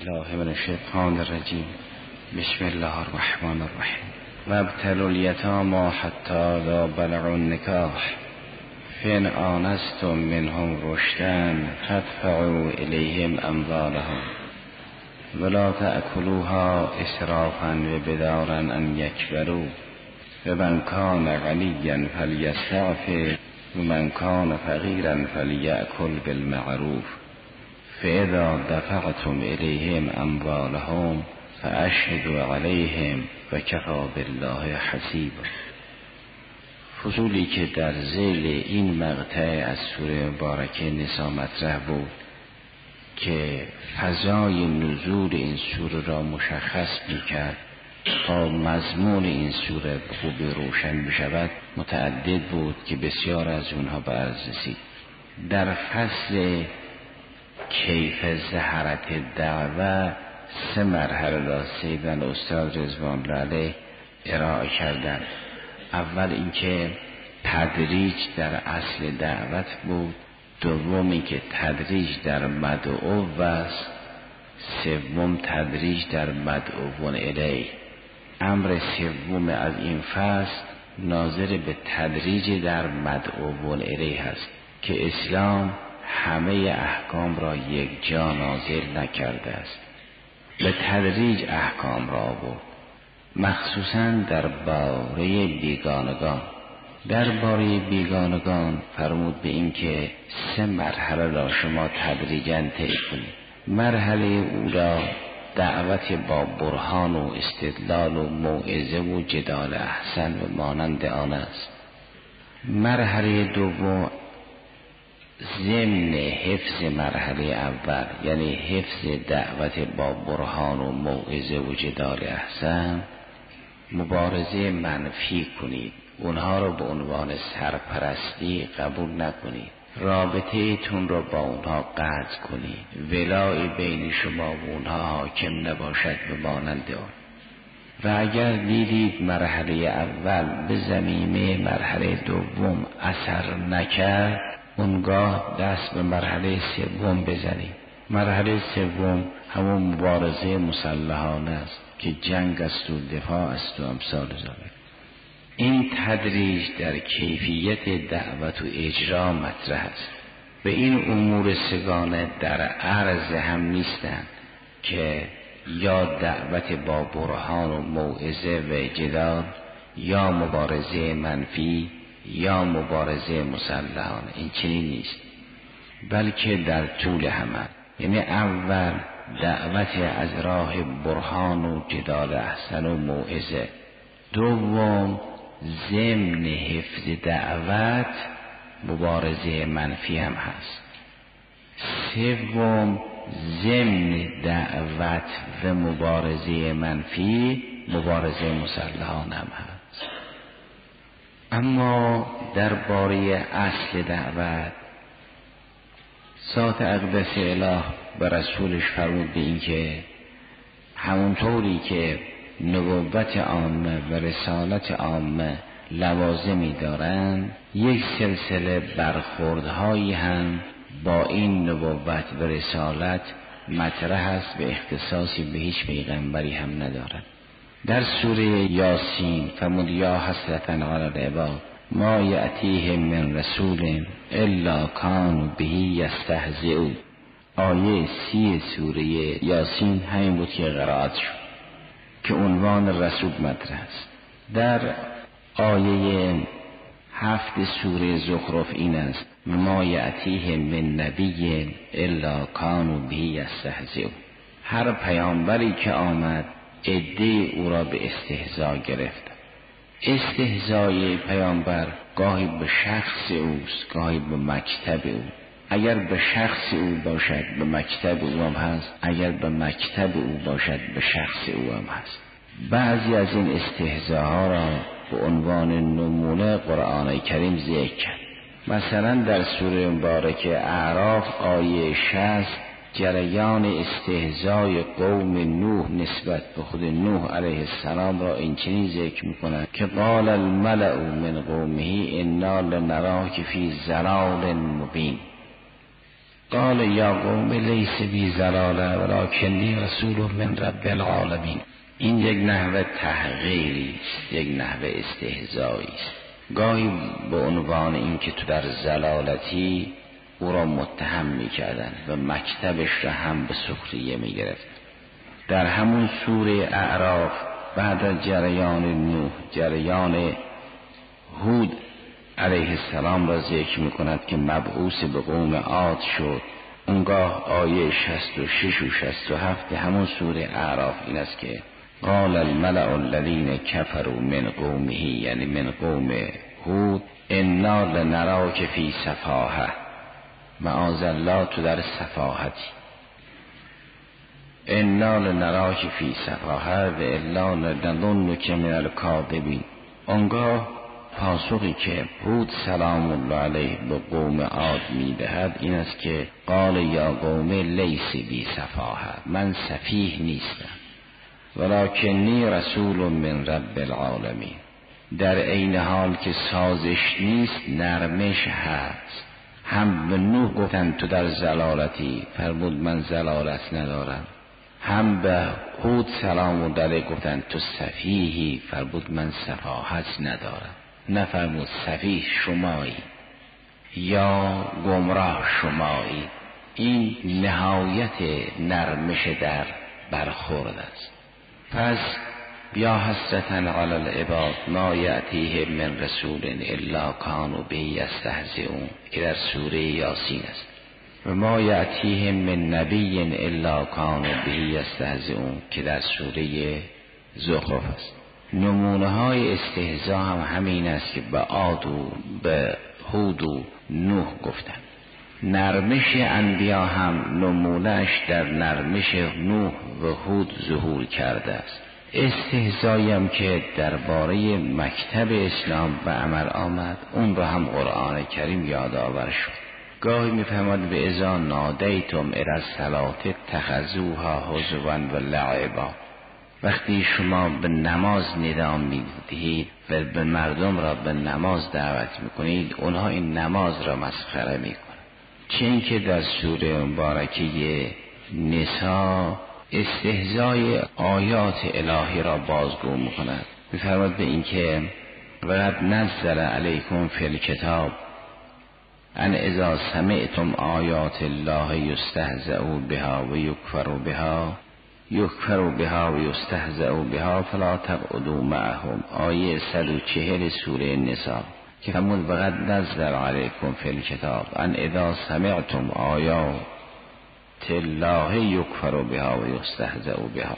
الله من الشیطان الرجیم. بسم الله الرحمن الرحیم. و ابتلوا الیتاما حتی لا بلغوا النکاح. فین آنستم منهم رشدن فادفعوا الیهم اموالهم. ولا تأکلوها اسرافا و بدارا ان یکبروا. و من کان غنیا فلیستعفف و من کان فقیرا فلیأکل بالمعروف. فاذا دفعتم الیهم اموالهم فاشهدوا علیهم و کفا بالله فصولی که در زیل این مقطع از سوره مبارکه نسا مطرح بود که فضای نزول این سوره را مشخص می‌کرد تا مضمون این سوره خوب روشن بشود متعدد بود که بسیار از اونها رسید در فصل کیف زهرت دعوه سه مرحله را سیدن استاد رزوان لاله ارائه کردند. اول اینکه تدریج در اصل دعوت بود دوم که تدریج در مدعو و سوم تدریج در مدعوون الی امر سوم از این فصل ناظر به تدریج در مدعوون الی هست که اسلام همه احکام را یک جا نازل نکرده است. به تدریج احکام را بود مخصوصا در باره بیگانگان. در باره بیگانگان فرمود به اینکه سه مرحله را شما تدریجا طی کنید. مرحله اولا دعوت با برهان و استدلال و موعظه و جدال احسن و مانند آن است. مرحله دوم ضمن حفظ مرحله اول یعنی حفظ دعوت با برهان و موعظه و جدال احسن مبارزه منفی کنید. اونها رو به عنوان سرپرستی قبول نکنید. رابطه تون رو با اونها قطع کنید. ولای بین شما و اونها حاکم نباشد به مانند آن. و اگر دیدید مرحله اول به زمینه مرحله دوم اثر نکرد اونگاه دست به مرحله سوم بزنید مرحله سوم همون مبارزه مسلحانه است که جنگ است و دفاع است و امثال ذالک این تدریج در کیفیت دعوت و اجرا مطرح است. به این امور سگانه در عرض هم نیستند که یا دعوت با برهان و موعظه و جدال یا مبارزه منفی یا مبارزه مسلحانه. این چنین نیست. بلکه در طول همه. یعنی اول دعوت از راه برهان و جدال احسن و موعظه. دوم ضمن حفظ دعوت مبارزه منفی هم هست. سوم ضمن دعوت و مبارزه منفی مبارزه مسلحان هم هست. اما درباره اصل دعوت ذات اقدس اله به رسولش فرمود به اینکه همونطوری که نبوت عامه و رسالت عامه لوازمی دارند یک سلسله برخوردهایی هم با این نبوت و رسالت مطرح است به اختصاصی به هیچ پیغمبری هم ندارد در سوره یاسین فرمود یا حسرتا علی العباد ما یعتیهم من رسول الا کانوا به یستهزئون. آیه سی سوره یاسین همین بود که قرائت شد که عنوان رسول مطرح است. در آیه هفت سوره زخرف این است ما یعتیه من نبی الا کانو به یستهزئون. هر پیامبری که آمد عده او را به استهزا گرفت. استهزای پیامبر گاهی به شخص اوست گاهی به مکتب او. اگر به شخص او باشد به مکتب او هم هست. اگر به مکتب او باشد به شخص او هم هست. بعضی از این استهزاها را به عنوان نمونه قرآن کریم ذکر کرد. مثلا در سوره مبارکه اعراف آیه شست جریان استهزای قوم نوح نسبت به خود نوح علیه السلام را این چنین ذکر می‌کنند که قال الملع من قومه انا لنراک فی زلال مبین. قال یا قوم لیس بی زلاله ولکنی رسول من رب العالمین. این یک نحوه تحقیری است یک نحوه استهزایی است. گاهی به عنوان اینکه تو در زلالتی او را متهم می‌کردن و مکتبش را هم به سخریه می‌گرفت. در همون سوره اعراف بعد از جریان نوح جریان هود علیه السلام را ذکر می کند که مبعوث به قوم عاد شد. اونگاه آیه 66 و 67 همون سوره اعراف این است که قال الملأ الذین کفروا من قومه یعنی من قوم هود انا لنراک فی سفاهة. معاذ الله تو در سفاهتی. انا لنراک فی سفاهة و انا لنظنک من الکاذبین. اونگاه پاسخی که هود سلام الله علیه به قوم عاد می‌دهد این است که قال یا قوم لیس بی سفاهة من سفیه نیستم. ولکنی رسول من رب العالمین. در عین حال که سازش نیست نرمش هست. هم به نوح گفتن تو در زلالتی فرمود من زلالت ندارم. هم به هود سلام و داره گفتن تو سفیهی فرمود من صفاحت ندارم. نفرمود سفیه شمایی یا گمراه شمایی. این نهایت نرمش در برخورد است. پس بیا حسرتا علی العباد ما یعتیه من رسول الا کانو به یستهزئون. که در سوره یاسین است. و ما یعتیه من نبی الا کانو به یستهزئون که در سوره زخرف است. نمونه های استهزا هم همین است که به عاد و به هود و نوح گفتن. نرمش انبیا هم نمونهش در نرمش نوح و هود ظهور کرده است. استهزایم که درباره مکتب اسلام به عمل آمد. اون رو هم قرآن کریم یادآور شد. گاهی می‌فهمد به ازا نادیتم از سلات تخذوها حزوا و لعبا. وقتی شما به نماز ندام می‌دهید و به مردم را به نماز دعوت می‌کنید اونها این نماز را مسخره می‌کنند. چه اینکه در سوره مبارکه نسا استهزای آیات الهی را بازگو می‌کند. میفرماد به اینکه وقد نزل علیکم فی الکتاب ان اذا سمعتم آیات الله یستهزئوا بها و یکفر بها یکفر بها و یستهزئ بها فلا تقعدوا معهم. آیه 140 سوره نسا که همون وقت نزل علیکم فی الکتاب ان اذا سمعتم آیات الله یکفر بها و یستهزئ بها.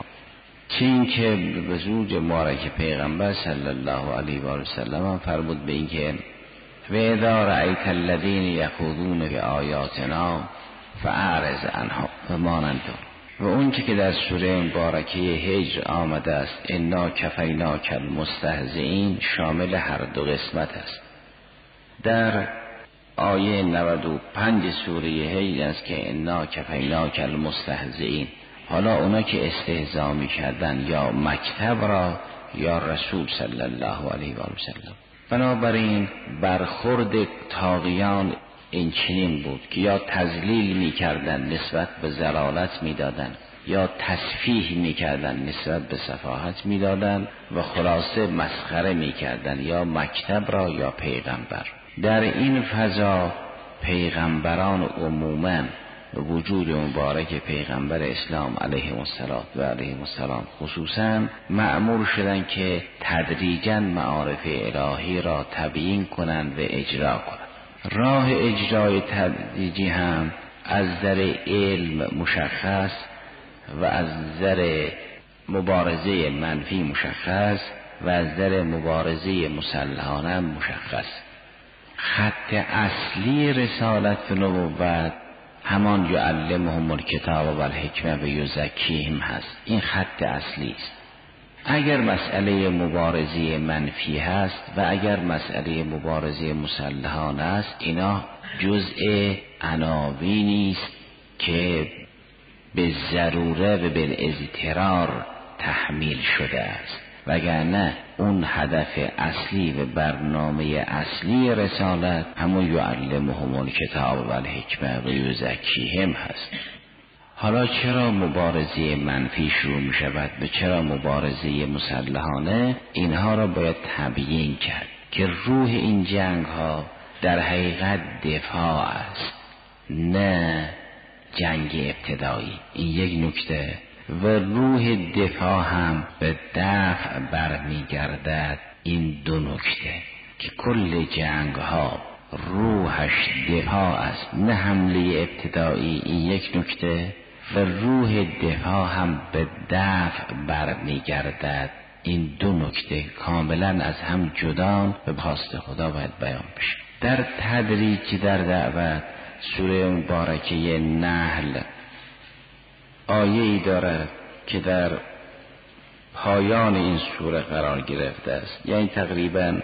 چین که به زوج مارک پیغمبر صلی الله علیه و سلم فرمود به اینکه و اذا رأیت الذین یخوضون به آیاتنا فاعرض عنها و مانند و اون که در سوره مبارکه هجر آمده است انا کفینا کل مستهزئین شامل هر دو قسمت است. در آیه 95 سوره هجر است که انا کفینا کل مستهزئین حالا اونا که استهزا می کردن یا مکتب را یا رسول صلی الله علیه و سلم. بنابراین برخورد تاقیان این چنین بود که یا تزلیل می‌کردن نسبت به زلالت می‌دادن یا تصفیح می‌کردن نسبت به صفاحت می‌دادن و خلاصه مسخره می‌کردن یا مکتب را یا پیغمبر. در این فضا پیغمبران عموما وجود مبارک پیغمبر اسلام علیه السلام و علیه السلام خصوصا معمور شدن که تدریجا معارف الهی را تبیین کنند و اجرا کنند. راه اجرای تدریجی هم از در علم مشخص و از در مبارزه منفی مشخص و از در مبارزه مسلحانه مشخص. خط اصلی رسالت نبوت همان یعلمهم الکتاب و الحکمه و یزکیهم هست. این خط اصلی است. اگر مسئله مبارزی منفی هست و اگر مسئله مبارزی مسلحان است اینا جزء عناوینی است که به ضروره و به اضطرار تحمیل شده است. وگرنه اون هدف اصلی و برنامه اصلی رسالت همون یعلمهم کتاب و الحکمه و یزکیهم هست. حالا چرا مبارزه منفی شروع می شود و چرا مبارزه مسلحانه؟ اینها را باید تبیین کرد که روح این جنگ ها در حقیقت دفاع است نه جنگ ابتدایی. این یک نکته. و روح دفاع هم به دفع برمیگردد این دو نکته که کل جنگ ها روحش دفاع است نه حمله ابتدایی این یک نکته و روح دفاع هم به دفع برمیگردد این دو نکته کاملا از هم جدا به پاست خدا باید بیان بشه. در تدریج در دعوت سوره مبارکه نحل آیه ای دارد که در پایان این سوره قرار گرفته است. یعنی تقریبا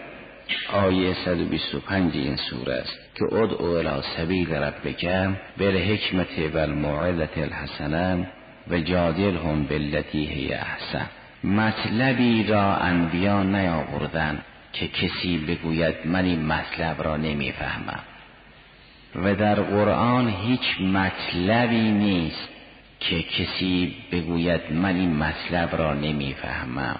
آیه 125 این سوره است که ادعو الى سبیل ربک بالحکمت و الموعظه الحسنه و جادلهم بالتي هی احسن. مطلبی را انبیا نیاوردن که کسی بگوید من این مطلب را نمی‌فهمم. و در قرآن هیچ مطلبی نیست که کسی بگوید من این مطلب را نمی‌فهمم.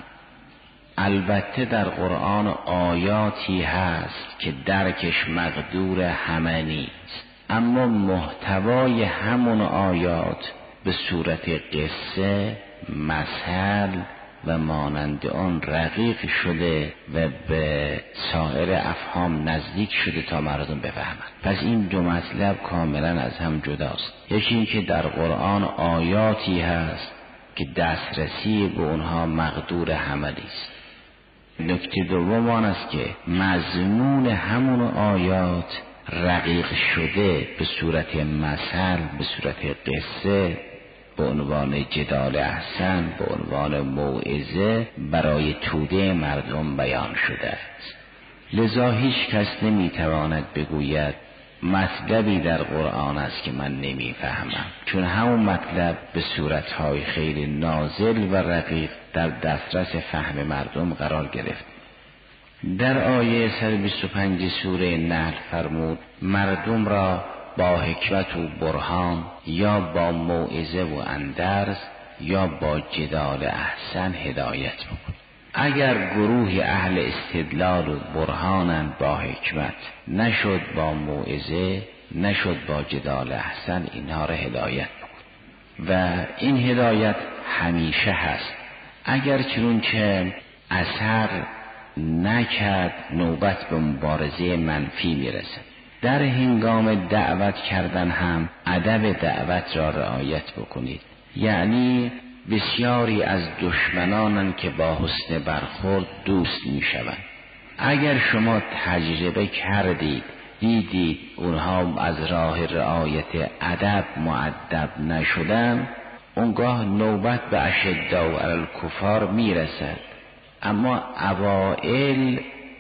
البته در قرآن آیاتی هست که درکش مقدور همه نیست. اما محتوای همون آیات به صورت قصه مثل و مانند آن رقیق شده و به سایر افهام نزدیک شده تا مردم بفهمند. پس این دو مطلب کاملا از هم جداست. یکی اینکه در قرآن آیاتی هست که دسترسی به اونها مقدور حملی است. نکته دوم آن است که مضمون همون آیات رقیق شده به صورت مثل به صورت قصه به عنوان جدال احسن به عنوان موعظه برای توده مردم بیان شده است. لذا هیچ کس نمی‌تواند بگوید مطلبی در قرآن است که من نمی‌فهمم. چون همون مطلب به صورتهای خیلی نازل و رقیق در دسترس فهم مردم قرار گرفت. در آیه 125 سوره نحل فرمود مردم را با حکمت و برهان یا با موعظه و اندرز یا با جدال احسن هدایت بکن. اگر گروه اهل استدلال و برهانند با حکمت نشد با موعظه نشد با جدال احسن اینها را هدایت بکن. و این هدایت همیشه هست. اگر چنونچه اثر نکرد نوبت به مبارزه منفی می‌رسد. در هنگام دعوت کردن هم ادب دعوت را رعایت بکنید. یعنی بسیاری از دشمنانن که با حسن برخورد دوست می شوند اگر شما تجربه کردید دیدید اونها از راه رعایت ادب معدب نشدن اونگاه نوبت به اشد و الکفار می‌رسد. اما اوائل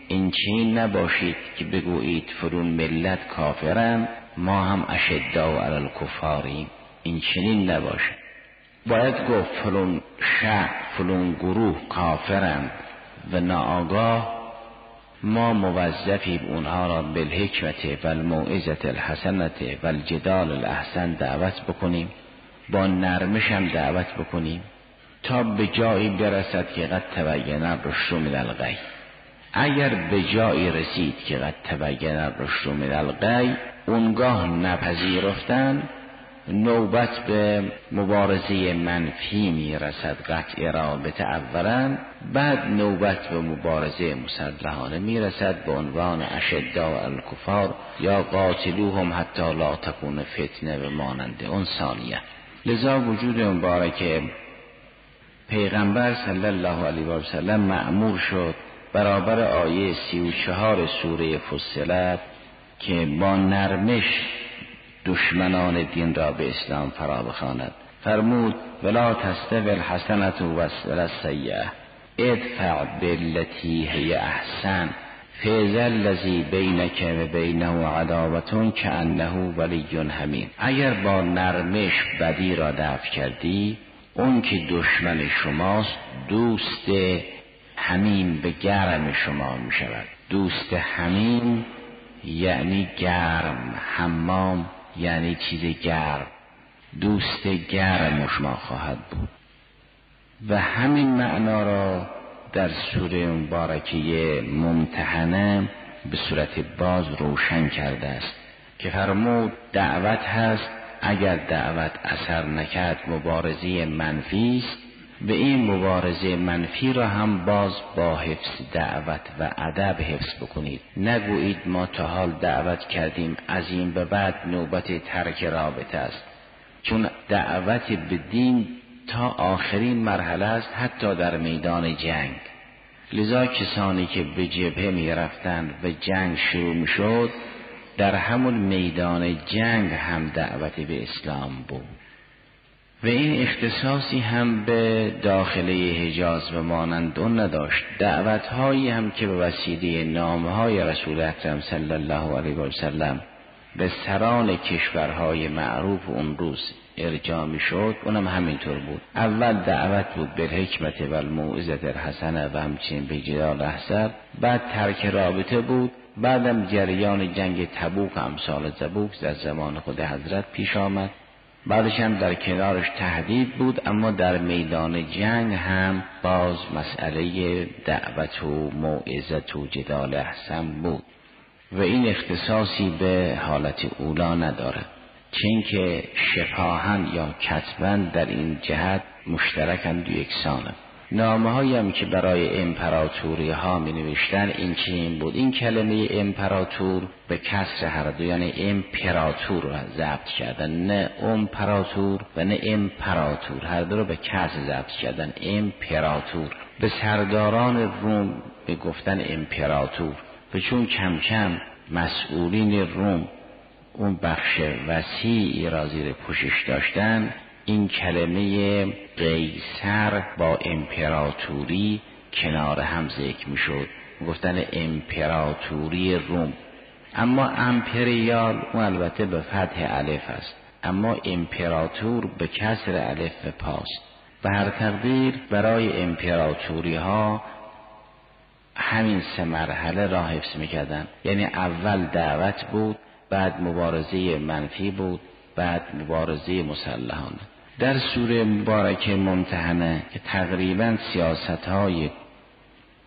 این چین نباشید که بگویید فرون ملت کافرن ما هم اشدا و الکفاریم. این چنین نباشه باید گفت فلون شهر فلون گروه کافرند و ناآگاه ما موظفیم اونها را بالحکمت و الموعظت الحسنت و الجدال الاحسن دعوت بکنیم. با نرمش هم دعوت بکنیم تا به جایی برسد که قد تبین الرشد من الغی. اگر به جایی رسید که قد تبین الرشد من الغی اونگاه نپذیرفتن نوبت به مبارزه منفی می‌رسد قطع رابطه اولا بعد نوبت به مبارزه مسلحانه می‌رسد به عنوان اشدا الکفار یا قاتلوهم حتی لا تکون فتنه به مانند اون ثانیه. لذا وجود مبارک پیغمبر صلی الله علیه و سلم معمور شد برابر آیه سی و چهار سوره فصلت که با نرمش دشمنان دین را به اسلام فرا بخواند. فرمود ولا تستوی الحسنت و السیئه ادفع بالتي هی احسن. فیزل الذی بینک و بینه عداوتون که انه ولی همین اگر با نرمش بدی را دفع کردی اون که دشمن شماست دوست همین به گرم شما می شود دوست همین یعنی گرم. حمام یعنی چیز گرم. دوست گرم شما خواهد بود. و همین معنا را در سوره مبارکه ممتحنه به صورت باز روشن کرده است که فرمود دعوت هست اگر دعوت اثر نکرد مبارزه منفی است. به این مبارزه منفی را هم باز با حفظ دعوت و ادب حفظ بکنید. نگویید ما تا حال دعوت کردیم از این به بعد نوبت ترک رابطه است. چون دعوت به دین تا آخرین مرحله است حتی در میدان جنگ. لذا کسانی که به جبهه می رفتند و جنگ شروع می شد در همون میدان جنگ هم دعوت به اسلام بود. و این اختصاصی هم به داخله حجاز و مانند اون نداشت. دعوت هایی هم که به وسیله نامه های رسول اکرم صلی الله علیه و سلم به سران کشورهای معروف اون روز ارجاع می شد اونم همینطور بود. اول دعوت بود به حکمت و الموعظت الحسنه و همچنین به جدال احسر بعد ترک رابطه بود بعدم جریان جنگ تبوک امثال زبوک در زمان خود حضرت پیش آمد. بعدش هم در کنارش تهدید بود اما در میدان جنگ هم باز مسئله دعوت و موعظت و جدال احسن بود و این اختصاصی به حالت اولا نداره چون که شفاهن یا کتبن در این جهت مشترکند و یکسانند نامه هم که برای امپراتوری ها می نوشتن این چنین بود؟ این کلمه امپراتور به کسر هر دو یعنی امپراتور رو ضبط کردن. نه امپراتور و نه امپراتور هر دو رو به کسر ضبط کردن. امپراتور. به سرداران روم به گفتن امپراتور. و چون کم کم مسئولین روم اون بخش وسیعی را زیر پوشش داشتن این کلمه قیصر با امپراتوری کنار هم ذکر می‌شد. گفتن امپراتوری روم. اما امپریال اون البته به فتح الف است. اما امپراتور به کسر الف و پاست به هر تقدیر برای امپراتوری ها همین سه مرحله را حفظ می‌کردن. یعنی اول دعوت بود بعد مبارزه منفی بود بعد مبارزه مسلحانه. در سوره مبارکه ممتحنه که تقریبا سیاست های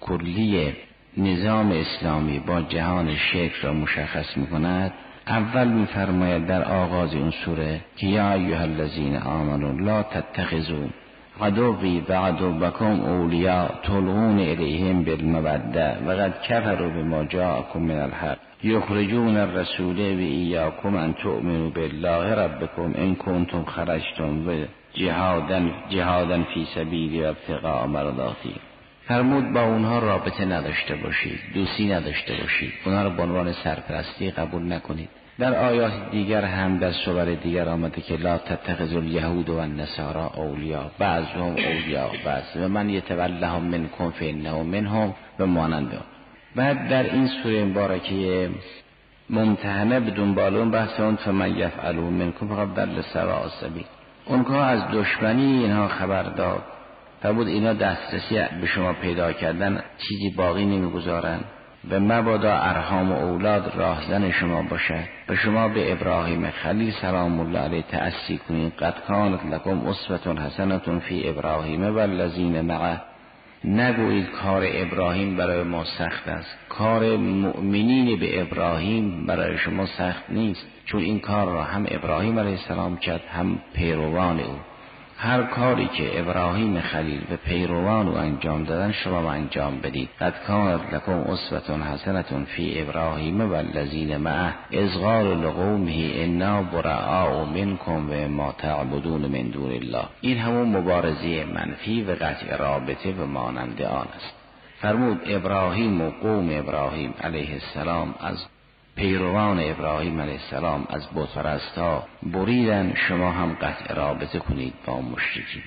کلی نظام اسلامی با جهان شکل را مشخص می کند اول میفرماید در آغاز اون سوره که یا ایها الذین آمنوا لا تتخذوا عدوی و عدوبکم اولیا تلغون الیهم بالموده و قد کفروا بما جاءکم من الحق. یخرجون الرسول و ایاکم ان تؤمنوا بالله ربکم ان کنتم خرجتم و جهادن, جهادن فی سبیلی و ابتقاء مرضاتی. فرمود با اونها رابطه نداشته باشید دوستی نداشته باشید اونها را به عنوان سرپرستی قبول نکنید. در آیات دیگر هم در صور دیگر آمده که لا تتخذ الیهود و النصارا اولیا بعضهم اولیا بعض و من یتولهم منکم فانه منهم و مانند بعد در این سوره مبارکه ممتحنه به دنبال اون بحث اون فمن یفعلوا منکم فقط دل سوا سبیل اونها از دشمنی اینها خبر داد. و بود اینا دسترسی به شما پیدا کردن چیزی باقی نمی‌گذارن. به مبادا ارهام و اولاد راهزن شما باشد. به شما به ابراهیم خلیل سلام الله علیه تأسی کنید. قد کانت لکم اصفتون حسنتون فی ابراهیم و الذین معه. نگویید کار ابراهیم برای ما سخت است. کار مؤمنین به ابراهیم برای شما سخت نیست چون این کار را هم ابراهیم علیه السلام کرد هم پیروان او. هر کاری که ابراهیم خلیل به پیروان او انجام دادن شما انجام بدید. قد کانت لکم اسوتون حسنتون فی ابراهیم و الذین معه از لقومه انا براء منکم و ما تعبدون من دون الله. این همون مبارزه منفی و قطع رابطه و مانند آن است. فرمود ابراهیم و قوم ابراهیم علیه السلام از پیروان ابراهیم علیه السلام از بتپرستا بریدن شما هم قطع رابطه کنید با مشرکین.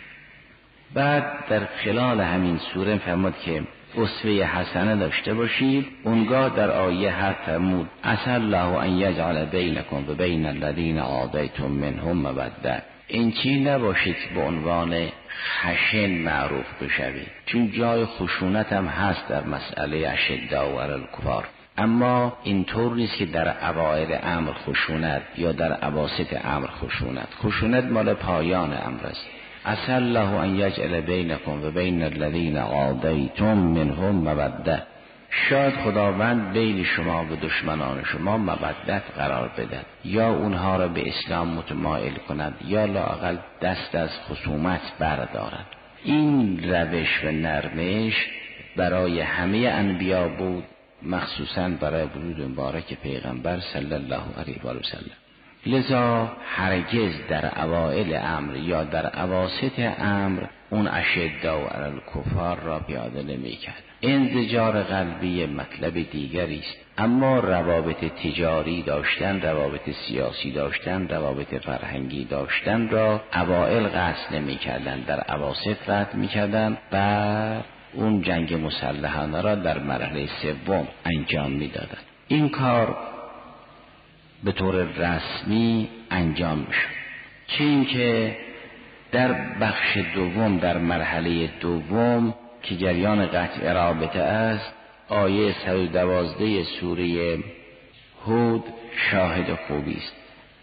بعد در خلال همین سوره فرمود که اسوه حسنه داشته باشید. اونگاه در آیه هر فرمود اصل الله ان یجعل بینکم و بین الذین عادیتم منهم مبده این چی نباشید به عنوان خشن معروف بشوید؟ چون جای خشونت هم هست در مسئله اشد و الکفار. اما اینطور نیست که در اوائل امر خشونت یا در عواسط امر خشونت. خشونت مال پایان امر است. اصل الله ان یجعل بینکم و بین الذین قاضیتم منهم مبده شاید خداوند بین شما و دشمنان شما مودت قرار بدهد. یا اونها را به اسلام متمایل کند یا لاقل دست از خصومت بردارد. این روش و نرمش برای همه انبیا بود مخصوصا برای برود مبارک پیغمبر صلی الله علیه و سلم. لذا هرگز در اوائل امر یا در عواسط امر اون اشد و کفار را پیاده نمی کرد انزجار قلبی مطلب دیگری است. اما روابط تجاری داشتن روابط سیاسی داشتن روابط فرهنگی داشتن را اوائل قصد نمی کردن در عواسط رد می کردن و اون جنگ مسلحانه را در مرحله سوم انجام می‌دادند. این کار به طور رسمی انجام می‌شد. چه اینکه در بخش دوم در مرحله دوم که جریان قطع رابطه است آیه 112 سوره هود شاهد خوبی است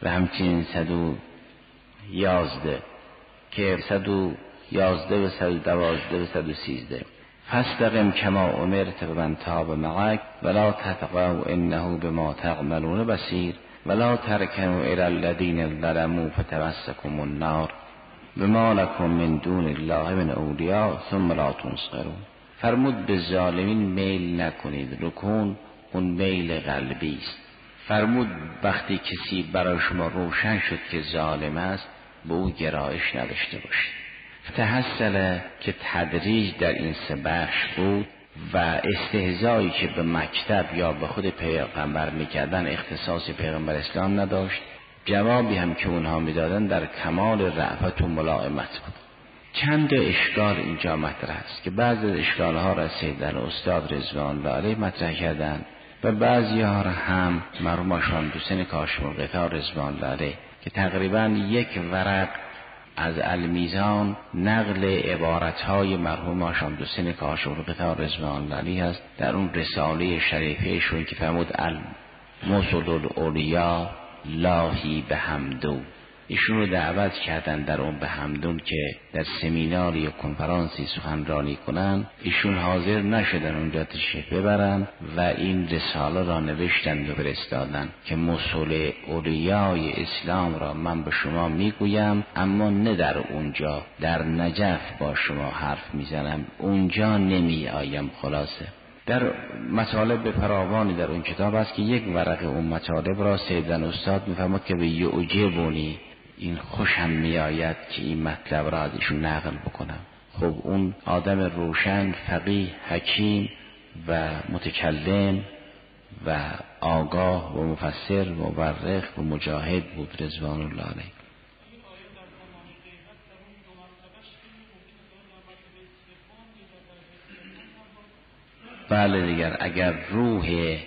و همچنین 111 که 111 و 112 و 113 فاستقم کما امرت من تاب معک ولا تتقوا انه بما تعملون بصیر ولا ترکنوا الى الذين ظلموا فتمسكم النار بما لكم من دون الله من اولیاء ثم لا تنصرون. فرمود به ظالمین میل نکنید رکون اون میل قلبی است. فرمود وقتی کسی برای شما روشن شد که ظالم است به او گرایش نداشته باشید. تحصله که تدریج در این سه بخش بود و استهزایی که به مکتب یا به خود پیغمبر می‌کردن اختصاص پیغمبر اسلام نداشت جوابی هم که اونها می‌دادن در کمال رعفت و ملائمت بود. چند اشکال اینجا مطرح است که بعض از اشکال ها را سیدن استاد رزوان علیه مطرح کردن و بعضی ها را هم مرحوم آشان دوسن کاشمور قطار رزوان علیه که تقریبا یک ورق از المیزان نقل عبارت های مرحوم آشام دوسین کاشور قطار رزوان علی هست در اون رساله شریفه که فرمود المسل الاولیا لاهی به همدو ایشون رو دعوت کردن در اون به همدون که در سمینار یا کنفرانسی سخنرانی کنن. ایشون حاضر نشدن اونجا تشریف ببرن و این رساله را نوشتن و فرستادن که مسئول اولیای اسلام را من به شما می‌گویم اما نه در اونجا در نجف با شما حرف می‌زنم. اونجا نمی آیم خلاصه. در مطالب فراوانی در اون کتاب است که یک ورق اون مطالب را سیدن استاد میفرماد که به یعجبونی این خوشم میآید که این مطلب را از ایشون نقل بکنم. خب اون آدم روشن فقیه حکیم و متکلم و آگاه و مفسر و مورخ و مجاهد بود رضوان الله علیه. بله دیگر اگر روح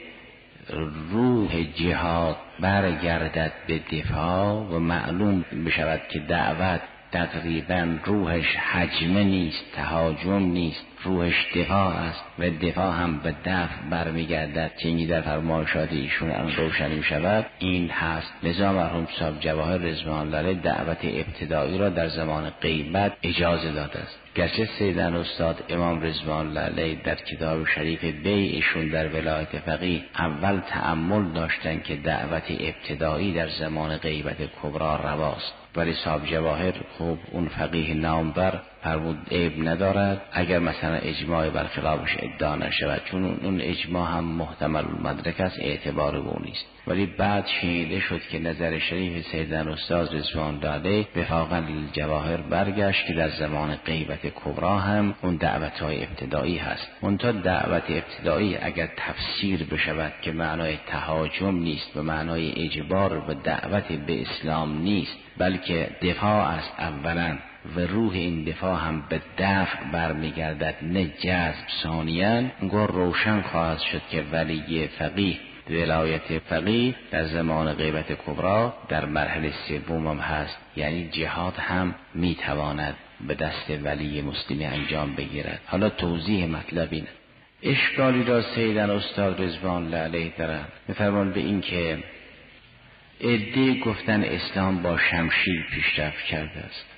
روح جهاد برگردد به دفاع و معلوم بشود که دعوت تقریبا روحش حجمه نیست تهاجم نیست روحش دفاع است و دفاع هم به دفع برمیگردد. چنگی در فرمایشات ایشون ان روشن شود این هست. لذا مرحوم صاحب جواهر رضوان دعوت ابتدایی را در زمان غیبت اجازه داده است. گرچه سیدن استاد امام رضوان الله در کتاب شریف ایشون در ولایت فقیه اول تأمل داشتن که دعوت ابتدایی در زمان غیبت کبرا رواست. ولی صاحب جواهر خوب اون فقیه نامبر فرمود عیب ندارد. اگر مثلا اجماع برخلافش ادعا نشود چون اون اجماع هم محتمل مدرک است اعتبار به نیست. ولی بعد شنیده شد که نظر شریف سیدن استاد رضوان داده وفاقا جواهر برگشت که در زمان غیبت کبرا هم اون دعوت های ابتدایی هست. تا دعوت ابتدایی اگر تفسیر بشود که معنای تهاجم نیست و معنای اجبار و دعوت به اسلام نیست بلکه دفاع است اولا و روح این دفاع هم به دفع برمیگردد نه جذب ثانیا. گور روشن خواهد شد که ولی فقیه ولایت فقیه در زمان غیبت کبرا در مرحله سوم هم هست. یعنی جهاد هم می‌تواند به دست ولی مسلمی انجام بگیرد. حالا توضیح مطلب اینه. اشکالی را سیدن استاد رزوان علیه دارن میفرمان به این که عده گفتن اسلام با شمشیر پیشرفت کرده است.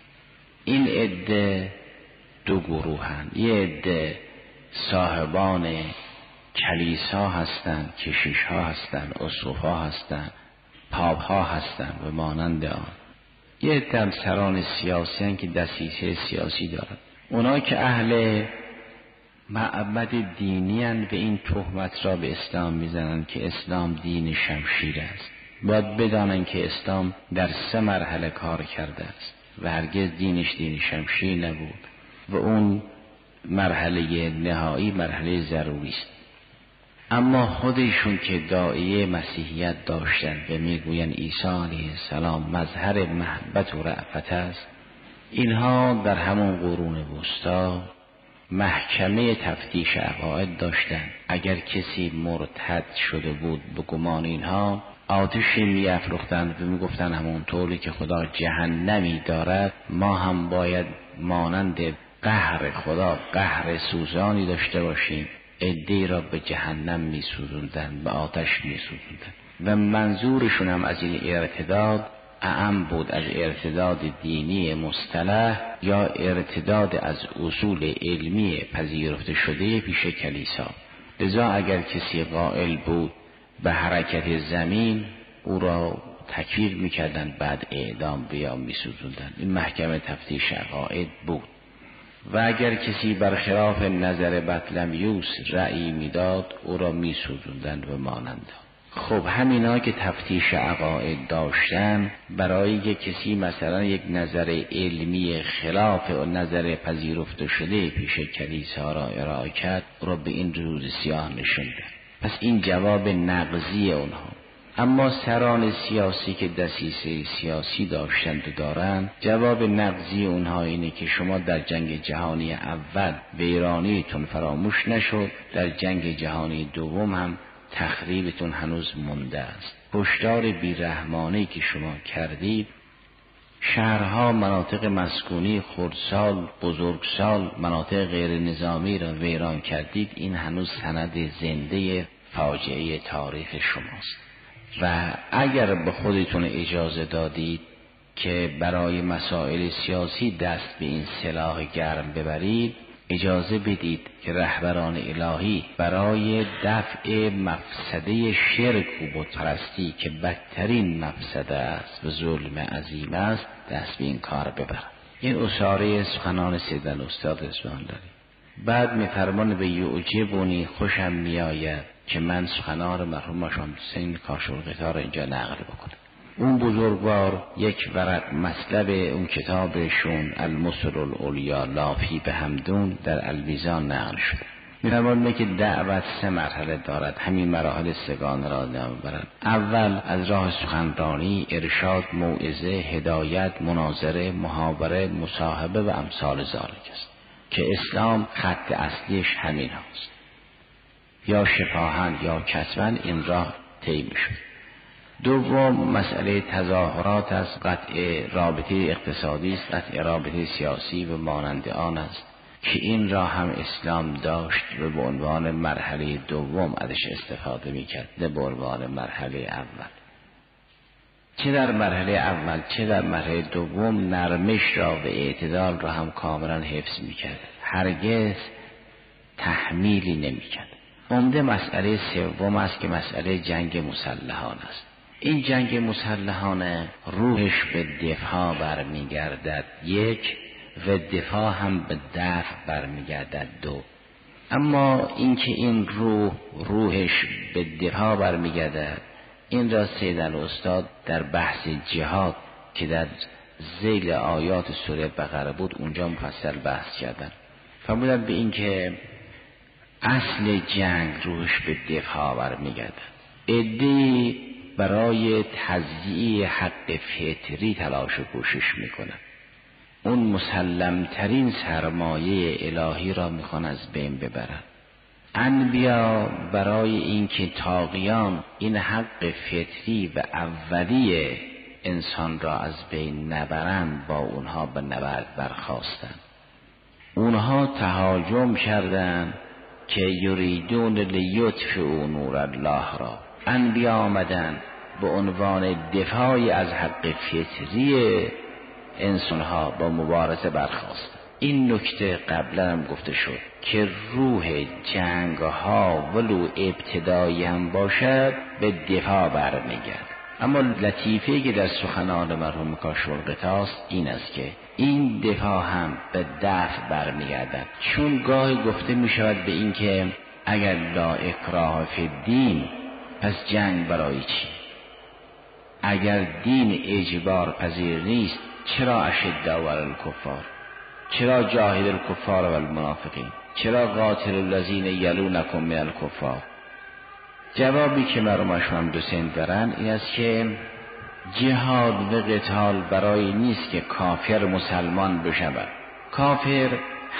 این عده دو گروهن. یه عده صاحبان کلیسا هستند کشیش ها هستند اصوف ها هستند پاپ ها هستند و مانند آن. یه عده سران سیاسی که دستیسه سیاسی دارند اونا که اهل معبد دینی و این تهمت را به اسلام می‌زنند که اسلام دین شمشیر است. باید بدانند که اسلام در سه مرحله کار کرده است. و هرگز دینش دین شمشیر نبود و اون مرحله نهایی مرحله ضروری است. اما خودشون که دائیه مسیحیت داشتن و می‌گوین عیسی علیه السلام مظهر محبت و رعفت است اینها در همون قرون وسطا محکمه تفتیش عقاید داشتند اگر کسی مرتد شده بود به گمان اینها آتشی میافروختند و می‌گفتند همونطوری که خدا جهنمی دارد ما هم باید مانند قهر خدا قهر سوزانی داشته باشیم. عده را به جهنم میسوزوندن به آتش میسوزوندن و منظورشون هم از این ارتداد اعم بود از ارتداد دینی مصطلح یا ارتداد از اصول علمی پذیرفته شده پیش کلیسا. لذا اگر کسی قائل بود به حرکت زمین او را تکفیر می‌کردن بعد اعدام بیا میسوزوندن این محکمه تفتیش عقاید بود. و اگر کسی برخلاف نظر بطلمیوس رأی می‌داد او را میسوزوندند و مانند. خب همینا که تفتیش عقاید داشتن برای یک کسی مثلا یک نظر علمی خلاف و نظر پذیرفته شده پیش کلیسا را ارائه کرد را به این روز سیاه نشوندن پس این جواب نقضی اونها. اما سران سیاسی که دسیسه سیاسی داشتند و دارند جواب نقضی اونها اینه که شما در جنگ جهانی اول ویرانیتون فراموش نشد در جنگ جهانی دوم هم تخریبتون هنوز مونده است. هشدار بیرحمانه که شما کردید شهرها مناطق مسکونی خردسال بزرگسال مناطق غیر نظامی را ویران کردید. این هنوز سند زنده فاجعه تاریخ شماست. و اگر به خودتون اجازه دادید که برای مسائل سیاسی دست به این سلاح گرم ببرید اجازه بدید که رهبران الهی برای دفع مفسده شرک و بتپرستی که بدترین مفسده است و ظلم عظیم است دست به این کار ببرند این اصاره سخنان سیدن استاد اسمان داریم. بعد میفرمان به یعجبونی خوشم میآید که من سخنان مرحوم سین کاشور را اینجا نقل بکنم. اون بزرگوار یک ورق مطلب اون کتابشون المسل الاولیا لافی به همدون در الویزان نقل شده میفرماند که دعوت سه مرحله دارد. همین مراحل سگان را برد. اول از راه سخنرانی ارشاد موعظه هدایت مناظره محاوره مصاحبه و امثال ذالک است. که اسلام خط اصلیش همین هاست. یا شفاهن یا کسبن این راه طی می‌شد. دوم مسئله تظاهرات از قطع رابطه اقتصادی است قطع رابطه سیاسی و مانند آن است که این را هم اسلام داشت و به عنوان مرحله دوم ازش استفاده می‌کرد نه به عنوان مرحله اول. چه در مرحله اول چه در مرحله دوم نرمش را و اعتدال را هم کاملا حفظ می‌کرد. هرگز تحمیلی نمی‌کرد. عمده مسئله سوم است که مسئله جنگ مسلحان است. این جنگ مسلحانه روحش به دفاع برمیگردد یک و دفاع هم به دفع برمیگردد دو. اما اینکه این روح روحش به دفاع برمیگردد این را سیدن استاد در بحث جهاد که در زیل آیات سوره بقره بود اونجا مفصل بحث کردن. فرمودن به اینکه اصل جنگ روش به دفاع برمیگردد. ادهی برای تضییع حق فطری تلاش و کوشش می‌کنن اون مسلمترین سرمایه الهی را می‌خوان از بین ببرن. انبیا برای اینکه تاقیان این حق فطری و اولیه انسان را از بین نبرند با اونها به نبرد برخواستند اونها تهاجم کردند که یریدون لیطفئوا نور الله را. انبیا آمدن به عنوان دفاعی از حق فطری انسانها با مبارزه برخواست این نکته قبلا هم گفته شد که روح جنگ ها ولو ابتدایی هم باشد به دفاع برمیگرد. اما لطیفه که در سخنان مرحوم کاشول قطاست این است که این دفاع هم به دفع برمیگردد. چون گاه گفته می شود به این که اگر لا اکراه فی دین پس جنگ برای چی؟ اگر دین اجبار پذیر نیست چرا اشد و الکفار؟ چرا جاهد الکفار و المنافقین؟ چرا قاتل الذین یلونکم من الکفار؟ جوابی که مرحوم هم دوسین دارن این است که جهاد و قتال برای نیست که کافر مسلمان بشود. کافر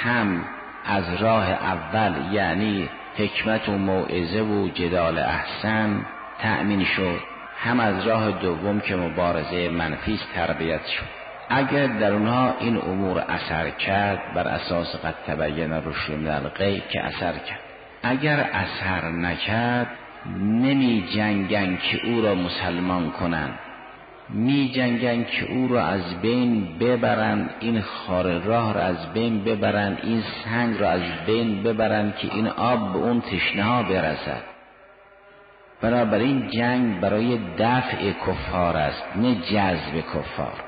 هم از راه اول یعنی حکمت و موعظه و جدال احسن تأمین شد. هم از راه دوم که مبارزه منفیس تربیت شد. اگر در اونها این امور اثر کرد بر اساس قد تبین رشد من که اثر کرد. اگر اثر نکرد نمی جنگن که او را مسلمان کنند. می جنگن که او را از بین ببرند این خار راه را از بین ببرند این سنگ را از بین ببرند که این آب به اون تشنه ها برسد. بنابراین جنگ برای دفع کفار است نه جذب کفار.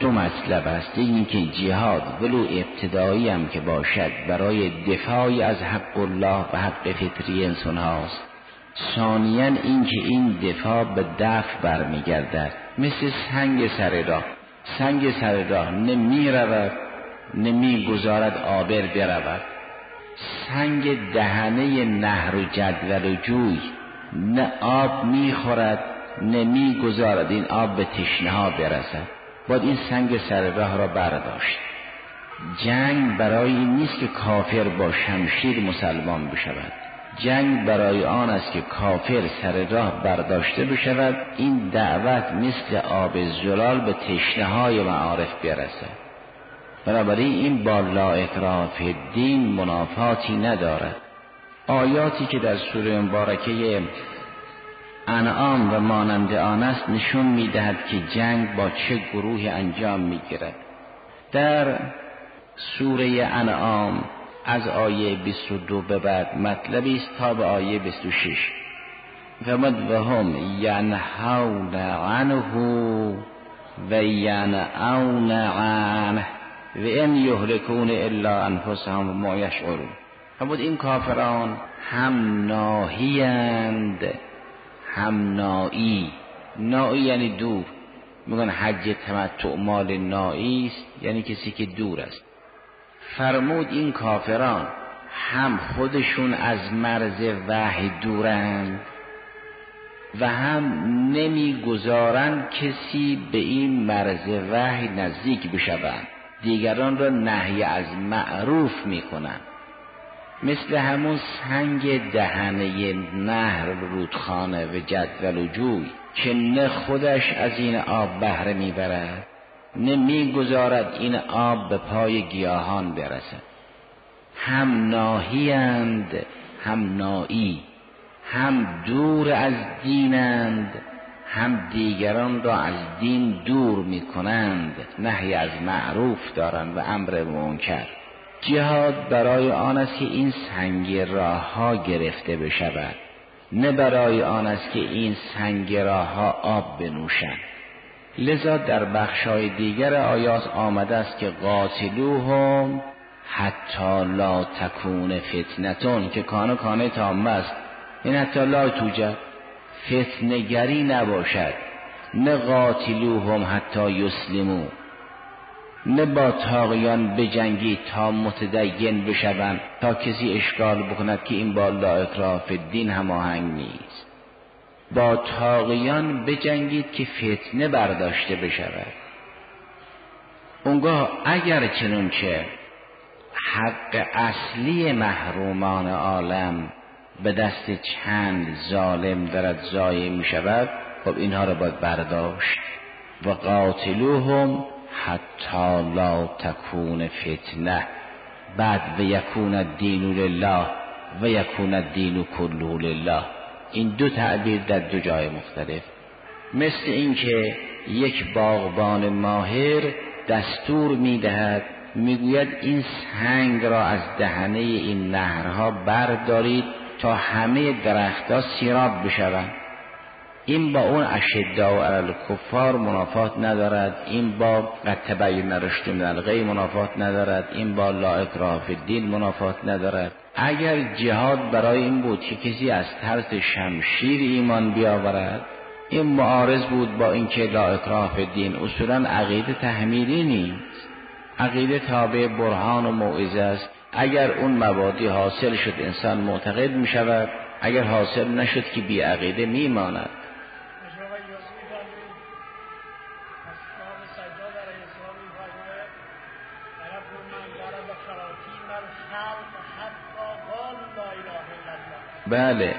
دو مطلب است این که جهاد ولو ابتدایی هم که باشد برای دفاعی از حق الله و حق فطری انسان هاست. ثانیا اینکه این دفاع به دفع برمیگردد. مثل سنگ سر راه. سنگ سر راه نمی رود نمی گذارد آبر برود. سنگ دهنه نهر و جدول و جوی. نه آب می‌خورد نمی گذارد این آب به تشنه ها برسد. باید این سنگ سر راه را برداشت. جنگ برای نیست که کافر با شمشیر مسلمان بشود. جنگ برای آن است که کافر سر راه برداشته بشود. این دعوت مثل آب زلال به تشنه های معارف برسد. بنابراین این با لا اکراه دین منافاتی ندارد. آیاتی که در سوره مبارکه انعام و مانند آن است نشون می‌دهد که جنگ با چه گروهی انجام می‌گیرد. در سوره انعام از آیه 22 به بعد مطلبی است تا به آیه 26 فرمود و هم ینهون عنه و ینعون عنه و ان یهلکون الا انفسهم ما یشعرون. فرمود این کافران هم ناهیند هم نایی نایی یعنی دور. میگن حج تمتع مال نایی است یعنی کسی که دور است. فرمود این کافران هم خودشون از مرز وحی دورند و هم نمی‌گذارند کسی به این مرز وحی نزدیک بشوند. دیگران را نهی از معروف می‌کنند مثل همون سنگ دهنه نهر رودخانه و جدول و جوی که نه خودش از این آب بهره می‌برد. نه می‌گذارد این آب به پای گیاهان برسد. هم ناهیند هم نایی هم دور از دینند هم دیگران را از دین دور می‌کنند نهی از معروف دارند و امر منکر. جهاد برای آن است که این سنگ راه ها گرفته بشود نه برای آن است که این سنگ راه ها آب بنوشند. لذا در بخشای دیگر آیات آمده است که قاتلوهم حتی لا تکون فتنتون که کانه کانه تامه است. این حتی لا توجد فتنگری نباشد. نه قاتلوهم حتی یسلمون نه با تاقیان بجنگید تا متدین بشوند تا کسی اشکال بکند که این با لا اکراه دین هماهنگ نیست. با تاقیان بجنگید که فتنه برداشته بشود. اونگاه اگر چنونچه حق اصلی محرومان عالم به دست چند ظالم درد زایه می شود خب اینها را باید برداشت. و قاتلوهم حتی لا تکون فتنه. بعد و یکون الدین لله و یکون الدین کله لله. این دو تعبیر در دو جای مختلف. مثل اینکه یک باغبان ماهر دستور می‌دهد می‌گوید این سنگ را از دهنه این نهرها بردارید تا همه درختها سیراب بشوند. این با اون اشدا و کفار منافات ندارد این با قد تبین من منافات ندارد این با لا اکراه الدین منافات ندارد. اگر جهاد برای این بود که کسی از ترس شمشیر ایمان بیاورد این معارض بود با اینکه لا اکراه الدین اصولا عقیده تحمیلی نیست. عقیده تابع برهان و موعظه است. اگر اون مبادی حاصل شد انسان معتقد می شود اگر حاصل نشد که بی عقیده می ماند بله.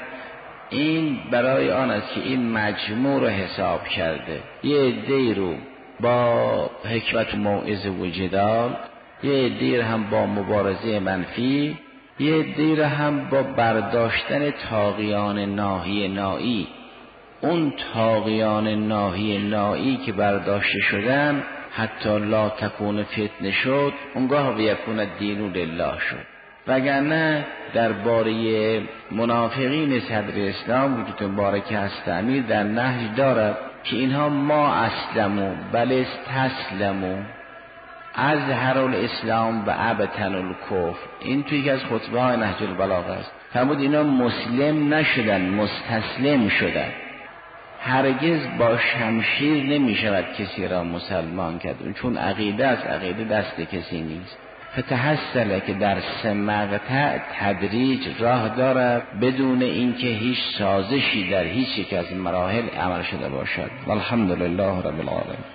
این برای آن است که این مجموع رو حساب کرده. یه دی رو با حکمت و موعظه و جدال یه دیر هم با مبارزه منفی یه دیر هم با برداشتن تاقیان ناهی نایی. اون تاقیان ناهی نایی که برداشته شدن حتی لا تکون فتنه شد اونگاه بیکون دینو لله شد. وگرنه درباره منافقین صدر اسلام که بارک است امیر در نهج دارد که اینها ما اسلمو بل تسلمو. از هر الاسلام و ابتن الکفر. این توی از خطبه های نهج البلاغه است. فرمود اینا مسلم نشدن مستسلم شدن. هرگز با شمشیر نمی شود کسی را مسلمان کرد. چون عقیده از عقیده دست کسی نیست. فتحصله که در سه مقطع تدریج راه دارد بدون اینکه هیچ سازشی در هیچ یک از مراحل عمل شده باشد. والحمد لله رب العالمین.